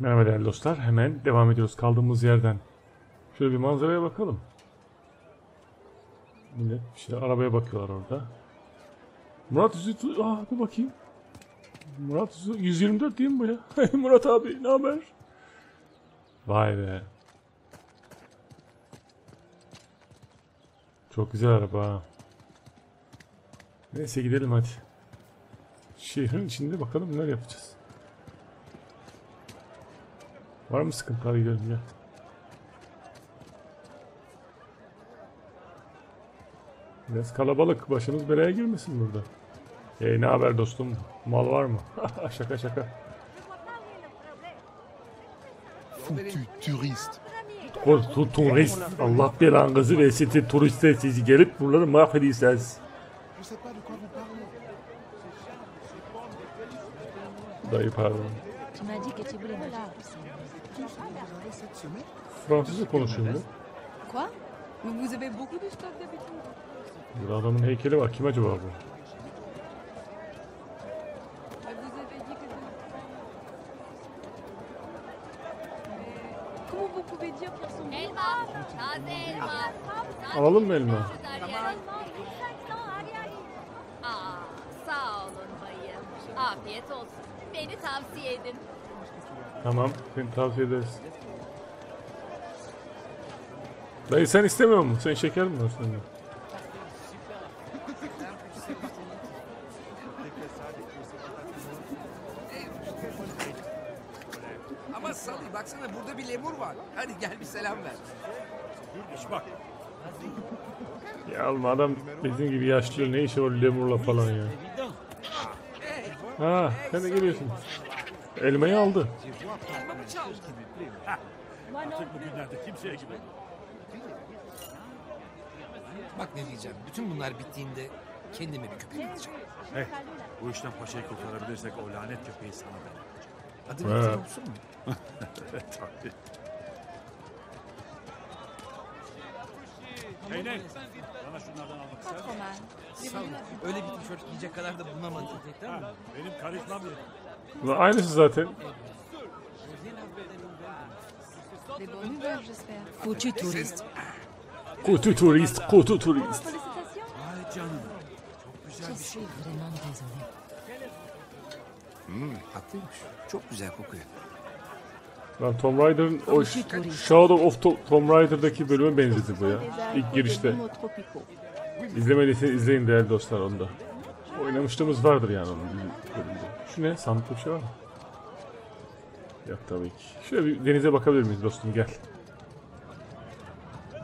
Merhaba değerli dostlar. Hemen devam ediyoruz kaldığımız yerden. Şöyle bir manzaraya bakalım. Millet işte arabaya bakıyorlar orada. Murat Üzü... Aa dur bakayım. Murat Üzü... 124 değil mi bu ya? Murat abi ne haber? Vay be. Çok güzel araba. Neyse gidelim hadi. Şehrin içinde bakalım neler yapacağız. Var mı sıkıntı? Hadi gidelim gel. Biraz kalabalık. Başımız belaya girmesin burada. Hey ne haber dostum? Mal var mı? şaka şaka. Foutu touriste. O tu, turist. Allah belanızı versin turiste siz gelip buraları parlez. Dayı pardon. Fransızca konuşuyor mu? Quoi Mais vous avez beaucoup de stock d'habitude. Burada adamın heykeli var. Kim acaba bu? Mais vous avez dit que... Mais Comment vous pouvez dire qu'ils sont Elma, taze elma. Alalım mı elma? Aa, sağ olun bayım. Afiyet olsun. Beni tavsiye edin. Tamam. Seni tavsiye ederiz. Dayı sen istemiyor musun? Sen şeker mi var sende? Ama Salih baksana burada bir lemur var. Hadi gel bir selam ver. Ya alma adam bizim gibi yaşlı ne işi var lemurla falan ya. Ha sen de geliyorsun. Elmayı aldı. Elmamı çaldı. Bak ne diyeceğim. Bütün bunlar bittiğinde kendime bir köpek alacağım. Hey, bu işten paçayı kurtarabilirsek o lanet köpeği sana ben. Adı. Victor olsun mu? Tabii. Hey ne? Bana şunlardan almak ister misin? Salih öyle bir tişört giyecek kadar da bulunamadım. Ha, benim karizmam yeter. Ve Aynısı zaten. Des bonnes nouvelles, j'espère. Foutu touriste. Kutu turist, kutu turist. Félicitations. Ay canım. Je suis vraiment désolée. Hmm, haklıymış. Çok güzel kokuyor. Lan Tom Raider'ın o Sh- Shadow of To- Tomb Raider'daki bölüme benzedi bu ya. İlk girişte. İzlemediyseniz izleyin değerli dostlar onda. Oynamışlığımız vardır yani onun bölümde. Şu ne? Sandıkta bir şey var mı? Yok tabii ki. Şöyle bir denize bakabilir miyiz dostum gel.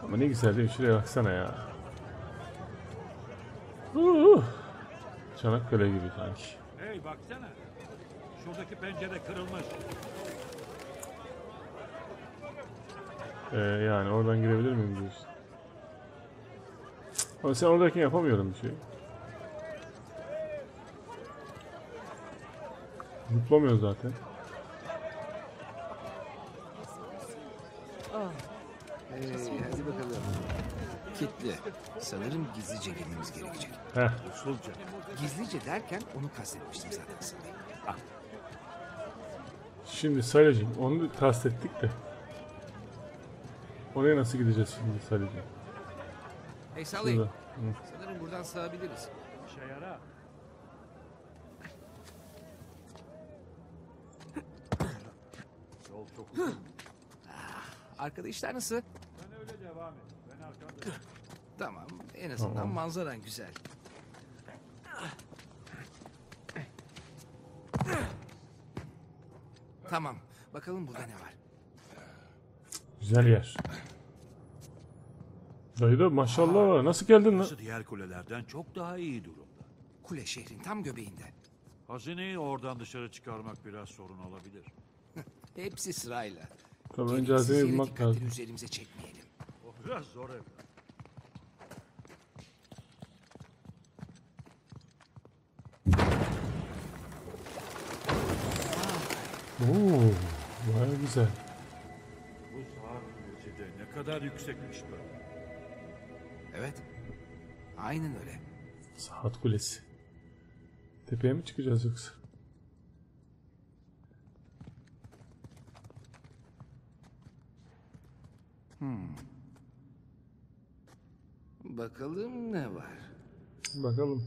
Ama ne güzel değil mi? Şuraya baksana ya. Uh, Çanakkale gibi sanki. Hey baksana. Şuradaki pencere kırılmış. Ee, yani oradan girebilir miyim diyorsun? Ama sen oradayken yapamıyorum bir şey. Zıplamıyor zaten. Ee, hadi bakalım. Kitli. Sanırım gizlice girmemiz gerekecek. Heh. Usulca. Gizlice derken onu kastetmiştim zaten. Şimdi Salih'cim onu kastettik de. Oraya nasıl gideceğiz şimdi Salih'cim? Hey Salih. Şurada. Sanırım buradan sığabiliriz. İşe yarar. Yol çok uzun. Arkada işler nasıl? Sen öyle devam et. Ben arkandayım. Tamam. En azından Tamam. manzaran güzel. Tamam. Bakalım burada ne var? Güzel yer. Dayı da maşallah var. Nasıl geldin lan? Burası diğer kulelerden çok daha iyi durumda. Kule şehrin tam göbeğinde. Hazineyi oradan dışarı çıkarmak biraz sorun olabilir. Hepsi sırayla. Tabii önce Gereksiz hazineyi yere bulmak dikkatleri lazım. üzerimize çekmeyelim. O biraz zor evlat. Oo, baya güzel. Bu saat ne kadar yüksekmiş böyle. Evet. Aynen öyle. Saat kulesi. Tepeye mi çıkacağız yoksa? Bakalım ne var? Bakalım.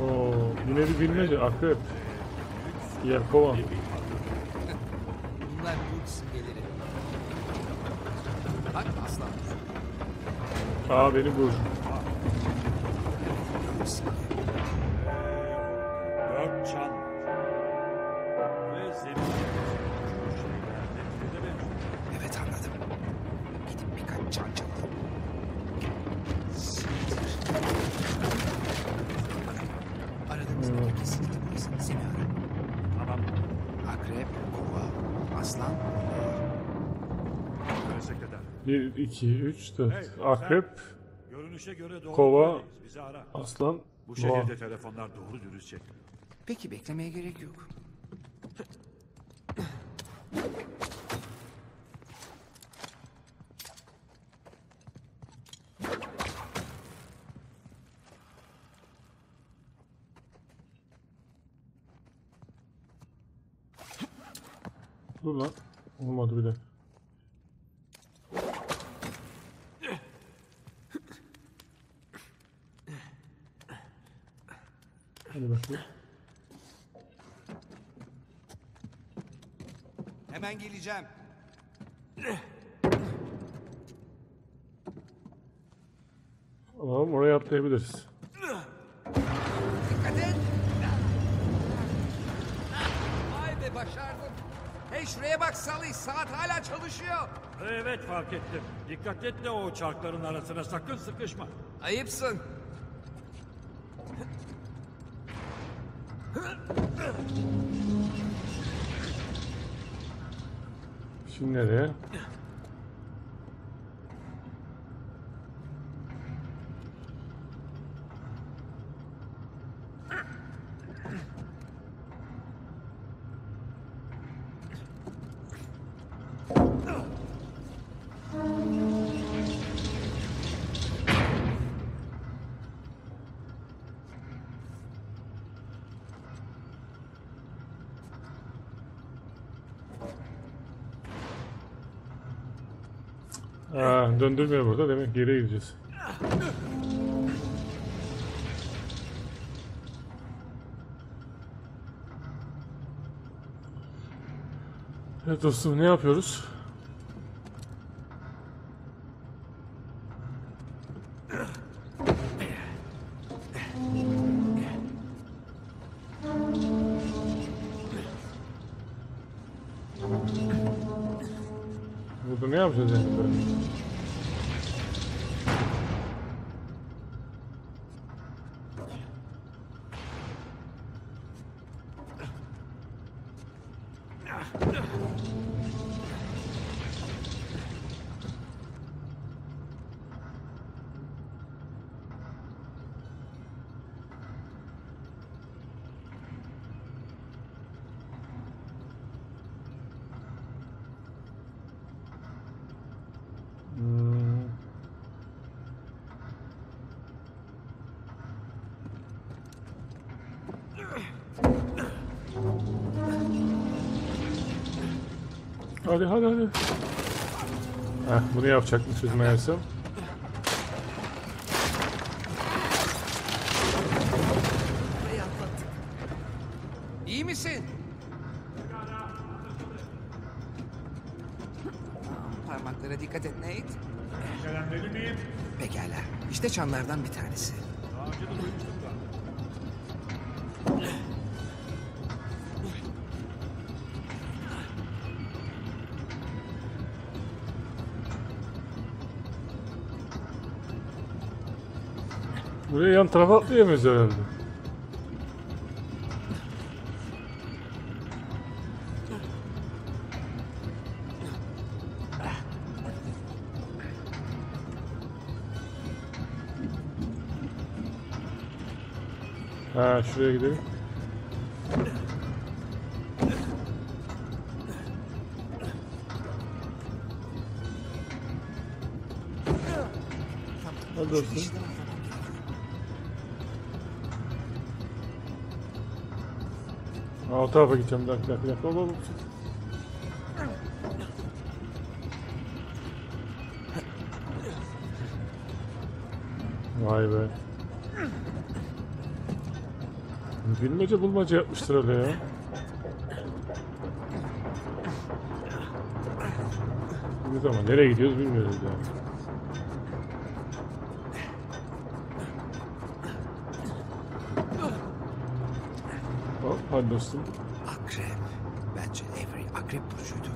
Oo, yine bir bilmece. Akrep. Yelkova. Bunlar burç simgeleri. Bak aslan. Aa. Dört çan. Ve zemin. Bu nefrete benziyor. Evet anladım. Gidip birkaç çan çalalım. Aradığımız kesinlikle burası. Seni ara. Akrep, kova, aslan, sekreter. 1, 2, 3, 4. Hey, Akrep, Görünüşe göre doğru Kova. Bizi ara. aslan, Bu boğa. şehirde telefonlar doğru dürüst çekmiyor. Peki beklemeye gerek yok. Dur lan. Olmadı bir de. Hadi bakayım. Hemen geleceğim. Tamam oraya atlayabiliriz. Dikkat et. Vay be başardım. Hey şuraya bak Salih saat hala çalışıyor. Evet fark ettim. Dikkat et de o çarkların arasına sakın sıkışma. Ayıpsın. Şimdi nereye? Ha, döndürmüyor burada. Demek geriye gideceğiz. Evet dostum ne yapıyoruz? Ugh. Hadi hadi hadi. Heh, bunu yapacakmışız atlattık. İyi misin? Parmaklara dikkat et Nate. Pekala. İşte çanlardan bir tanesi. Buraya yan tarafa atlayamayız herhalde. Ha şuraya gidelim. Hadi dostum. Aa, o tarafa gideceğim. Bir dakika, bir dakika, hop, hop. Vay be. Bilmece bulmaca yapmıştır öyle ya. Biz ama nereye gidiyoruz bilmiyoruz yani. Hadi dostum. Akrep. Bence Avery akrep burcuydu.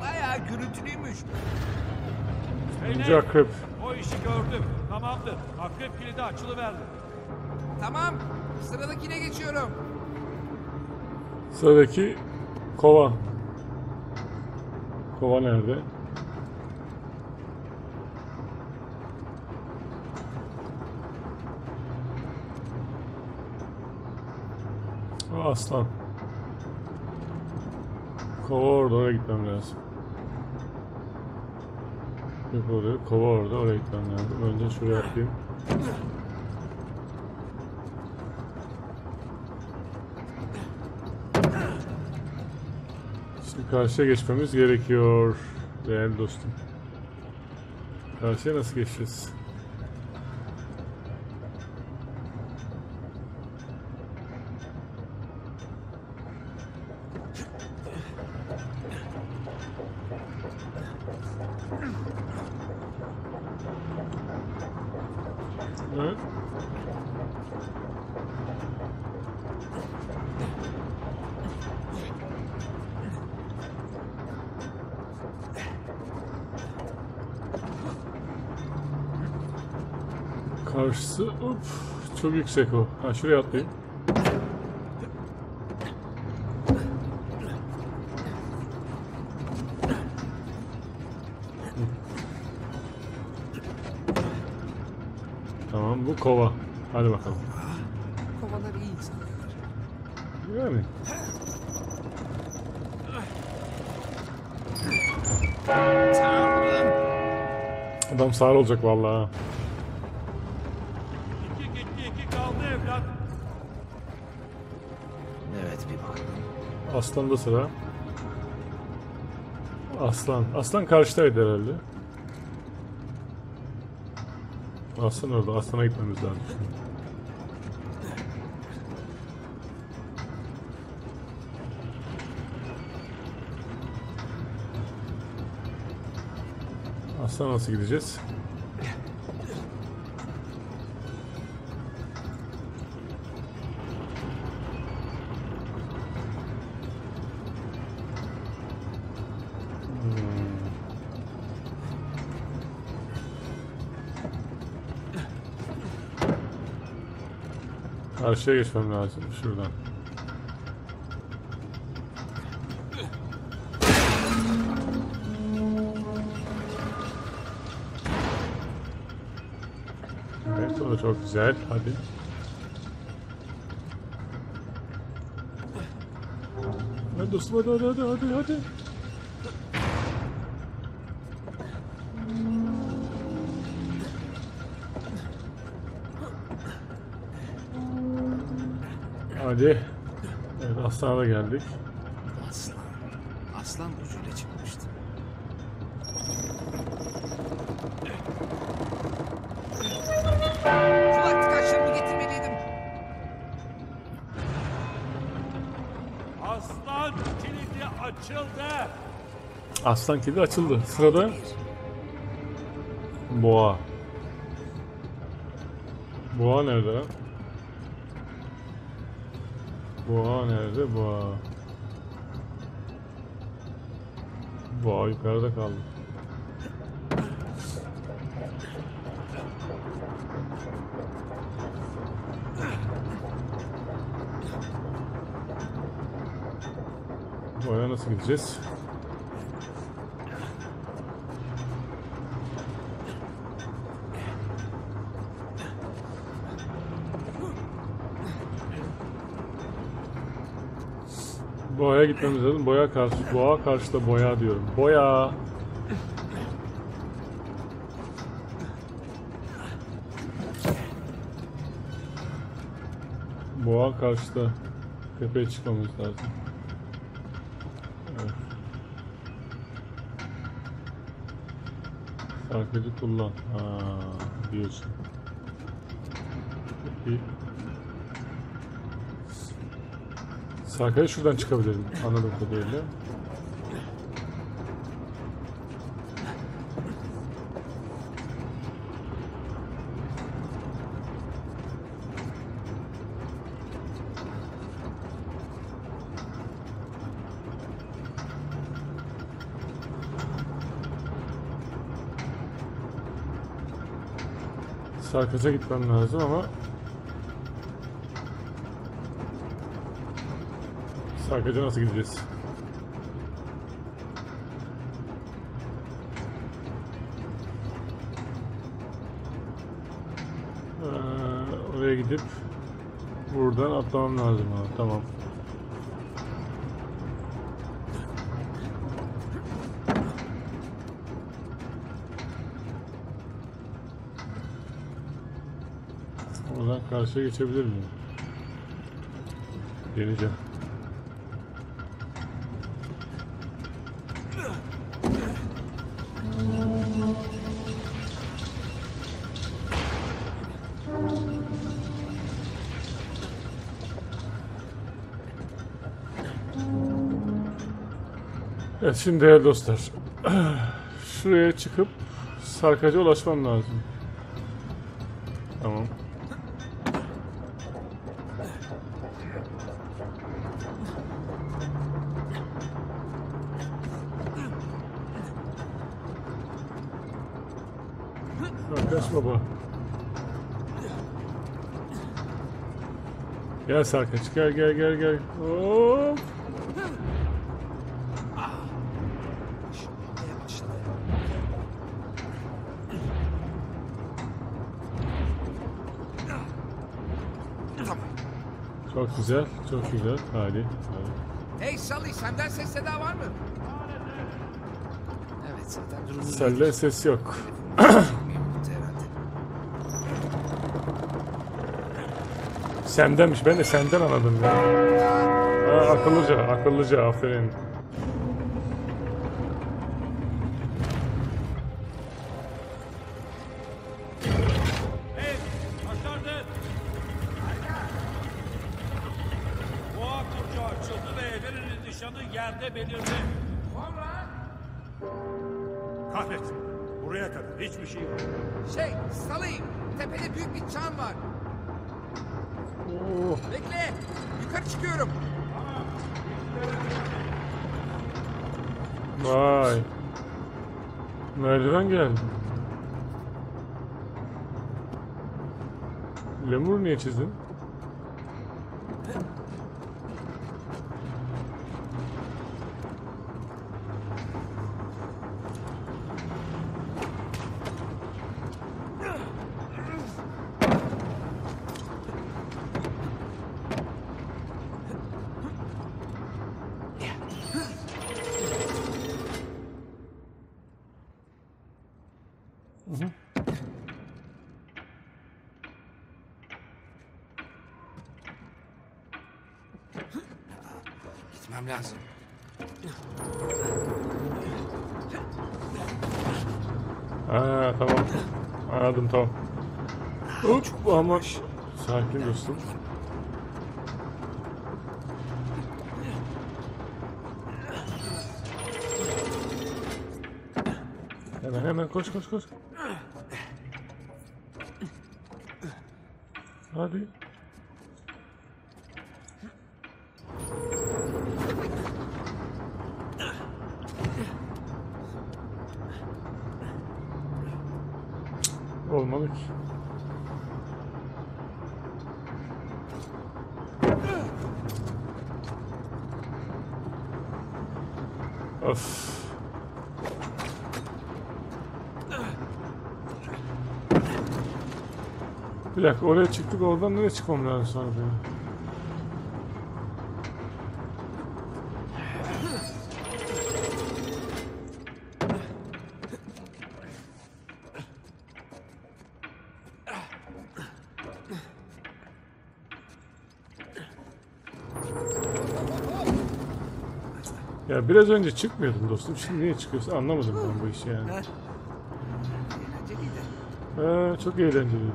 Bayağı gürültülüymüş. Akrep. O işi gördüm. Tamamdır. Akrep kilidi açılıverdi. Tamam. Sıradakine geçiyorum. Sıradaki kova. Kova nerede? Aa, aslan. Kova orada, oraya gitmem lazım. Yok oraya, kova orada, oraya gitmem lazım. Önce şuraya atlayayım. Şimdi karşıya geçmemiz gerekiyor. Değerli dostum. Karşıya nasıl geçeceğiz? Evet. Karşısı up, çok yüksek o. Ha şuraya atlayayım. Kova. Hadi bakalım. Kovalar iyi insanlar. Yani. Adam sağır olacak vallahi. İki gitti iki kaldı evlat. Evet bir bakalım. Aslan'da sıra. Aslan. Aslan karşıdaydı herhalde. Aslan orada. Aslan'a gitmemiz lazım. Aslan nasıl gideceğiz? Karşıya geçmem lazım şuradan. Evet o da çok güzel. Hadi. Hadi dostum hadi hadi hadi hadi hadi. Hadi. Evet aslana da geldik. Aslan. Aslan burcuyla çıkmıştı. Kulak tıkaçlarımı getirmeliydim. Aslan kilidi açıldı. Aslan kedi açıldı. Sırada boğa. Boğa nerede lan? Boğa nerede? Boğa. Boğa yukarıda kaldı. Boğa'ya nasıl gideceğiz? boya gitmemiz lazım. Boya karşı, boğa karşı da boya diyorum. Boya. Boğa karşıda tepeye çıkmamız lazım. Evet. Sarkıcı kullan. Ha, diyorsun. Çok. Sarkıcı şuradan çıkabilirim. Anladığım kadarıyla. Sarkaç'a gitmem lazım ama Sarkaç'a nasıl gideceğiz? Ee, oraya gidip buradan atlamam lazım abi. Tamam. Oradan karşıya geçebilir miyim? Deneyeceğim. Evet şimdi değerli dostlar. Şuraya çıkıp sarkaca ulaşmam lazım. Tamam. Sarkaç baba. Gel Sarkaç gel gel gel gel. Hop. Çok güzel, çok güzel. Hadi. hadi. Hey Sally senden ses seda var mı? Evet zaten durumu Selde ses yok. Sendenmiş. Ben de senden anladım ya. Ha, akıllıca, akıllıca. Aferin. Niye çizdin? Gitmem lazım. Ha tamam. Anladım tamam. Hop ama sakin dostum. Hemen hemen koş koş koş. Hadi. Ki. Of. Bir dakika oraya çıktık oradan nereye çıkmam lazım sonra benim? Ya biraz önce çıkmıyordun dostum. Şimdi niye çıkıyorsun anlamadım ben bu işi yani. Eğlenceliydi. Ha, çok eğlenceli.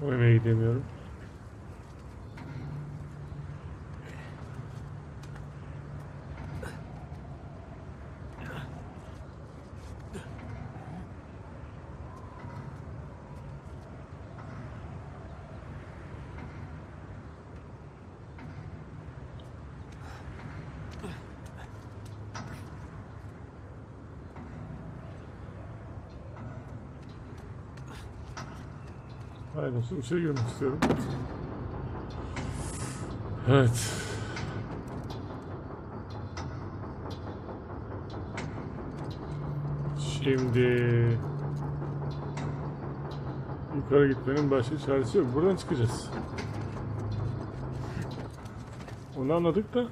Oynaya gidemiyorum. Dostum içeri girmek istiyorum. Evet. Şimdi yukarı gitmenin başka çaresi yok. Buradan çıkacağız. Onu anladık da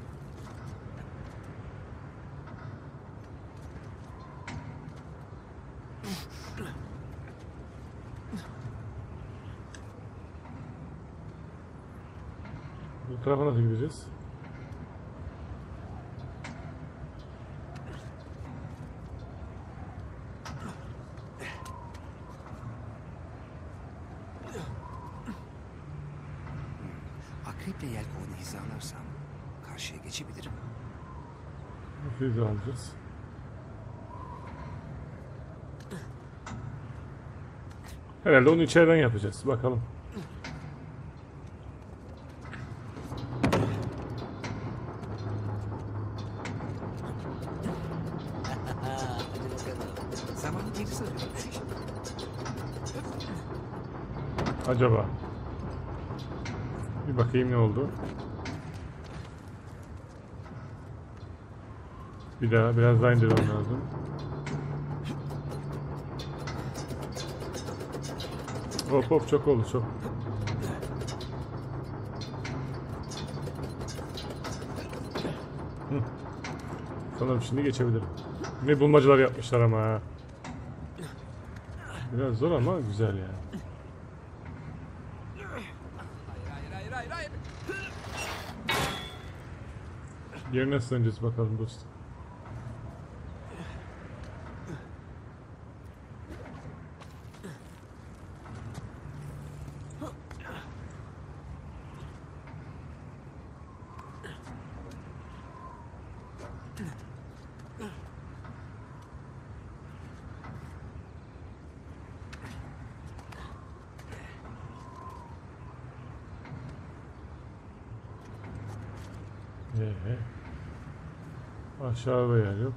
bu tarafa nasıl gideceğiz? Akreple yelkovanı hizalarsam karşıya geçebilirim. Nasıl alacağız? Herhalde onu içeriden yapacağız. Bakalım. Acaba? Bir bakayım ne oldu. Bir daha biraz daha indirmem lazım. Hop hop çok oldu çok. Sanırım şimdi geçebilirim. Ne bulmacalar yapmışlar ama. Biraz zor ama güzel yani. Geri nasıl döneceğiz bakalım dostum. Ee, aşağıda yer yok.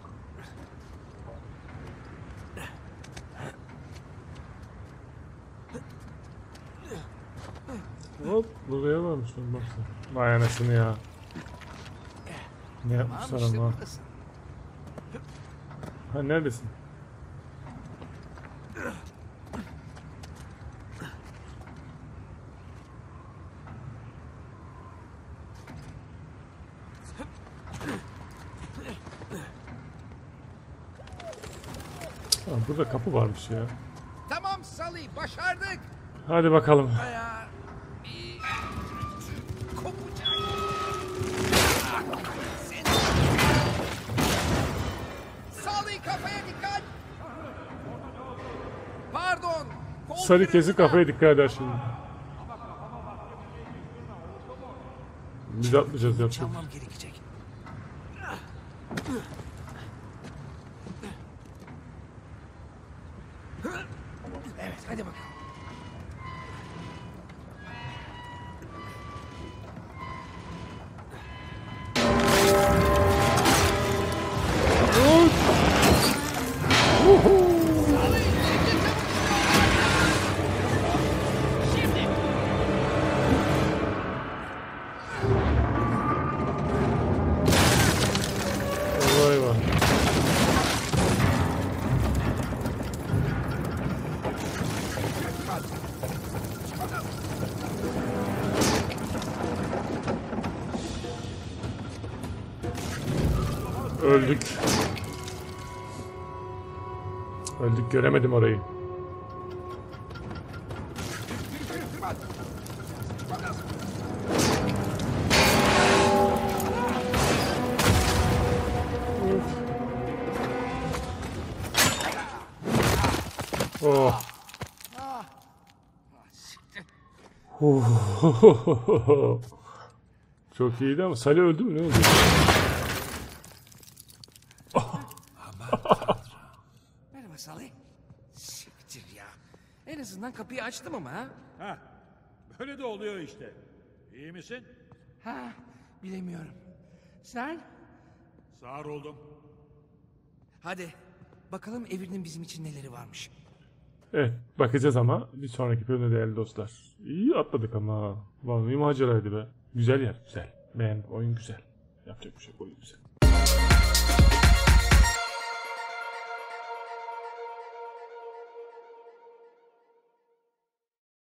Hop buraya varmış lan baksana. Vay anasını ya. Ne yapmışlar ama. Ha neredesin? Ha, burada kapı varmış ya. Tamam Salih başardık. Hadi bakalım. Bayağı bir kopacak. Salih kafaya dikkat. Pardon. Sarı da. kafaya dikkat eder şimdi. Biz atlayacağız yapacak. Çalmam gerekecek. Vay göremedim orayı. Oh. Çok iyiydi ama Salih öldü mü ne oldu? Merhaba Salih. Siktir ya. En azından kapıyı açtım ama ha. Ha, böyle de oluyor işte. İyi misin? Ha, bilemiyorum. Sen? Sağır oldum. Hadi. Bakalım evinin bizim için neleri varmış. Evet bakacağız ama bir sonraki bölümde değerli dostlar. İyi atladık ama. Vallahi maceraydı be. Güzel yer güzel. Beğendim oyun güzel. Yapacak bir şey oyun güzel.